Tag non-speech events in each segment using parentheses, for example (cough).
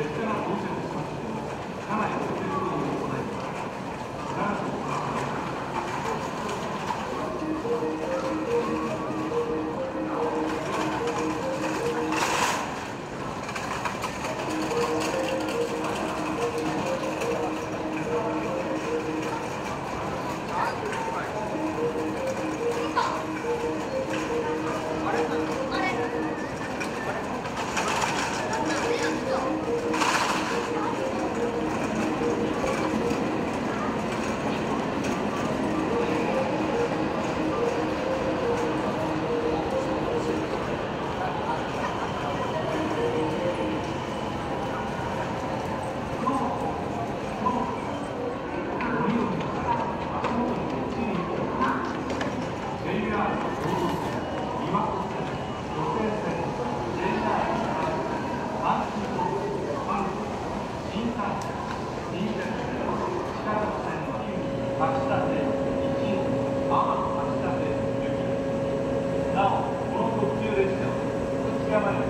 就 (laughs) 是 Thank you.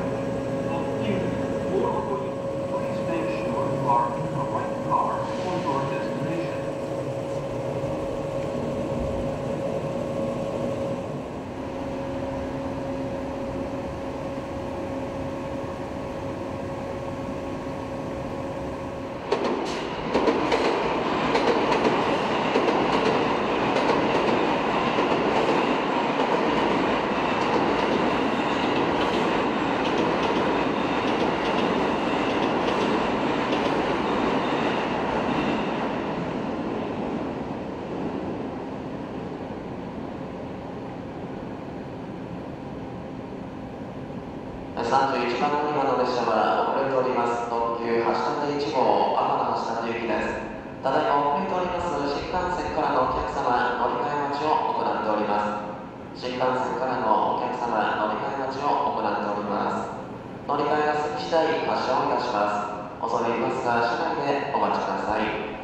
31番乗り場の列車は遅れております特急橋立1号天橋立行きですただいま遅れております新幹線からのお客様乗り換え待ちを行っております新幹線からのお客様乗り換え待ちを行っております乗り換えが済み次第発車をいたします恐れ入りますが車内でお待ちください